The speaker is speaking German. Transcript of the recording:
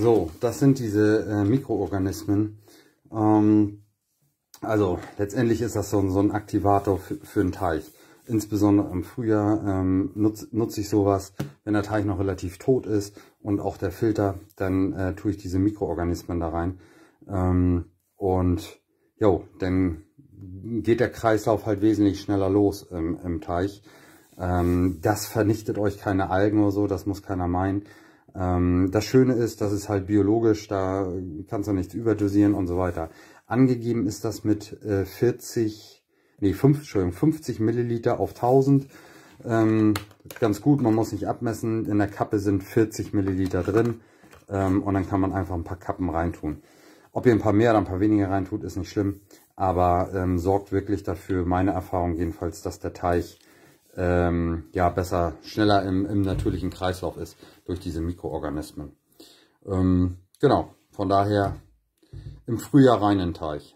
So, das sind diese äh, Mikroorganismen. Ähm, also letztendlich ist das so, so ein Aktivator für, für einen Teich. Insbesondere im Frühjahr ähm, nutze nutz ich sowas, wenn der Teich noch relativ tot ist und auch der Filter, dann äh, tue ich diese Mikroorganismen da rein. Ähm, und jo, dann geht der Kreislauf halt wesentlich schneller los im, im Teich. Ähm, das vernichtet euch keine Algen oder so, das muss keiner meinen. Ähm, das Schöne ist, das ist halt biologisch, da kannst du nichts überdosieren und so weiter. Angegeben ist das mit äh, 40, nee, 5, Entschuldigung, 50 Milliliter auf 1000. Ähm, ganz gut, man muss nicht abmessen. In der Kappe sind 40 Milliliter drin ähm, und dann kann man einfach ein paar Kappen reintun. Ob ihr ein paar mehr oder ein paar weniger reintut, ist nicht schlimm, aber ähm, sorgt wirklich dafür, meine Erfahrung jedenfalls, dass der Teich ähm, ja besser, schneller im, im natürlichen Kreislauf ist durch diese Mikroorganismen. Ähm, genau, von daher im Frühjahr rein in den Teich.